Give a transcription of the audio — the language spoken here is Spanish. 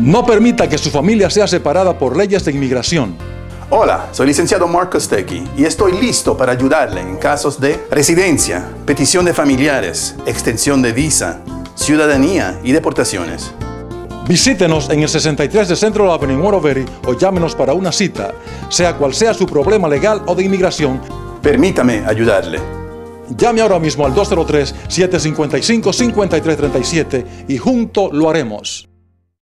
No permita que su familia sea separada por leyes de inmigración. Hola, soy licenciado Marcos Tequi y estoy listo para ayudarle en casos de residencia, petición de familiares, extensión de visa, ciudadanía y deportaciones. Visítenos en el 63 de Central Avenue en Waterbury o llámenos para una cita, sea cual sea su problema legal o de inmigración. Permítame ayudarle. Llame ahora mismo al 203-755-5337 y junto lo haremos.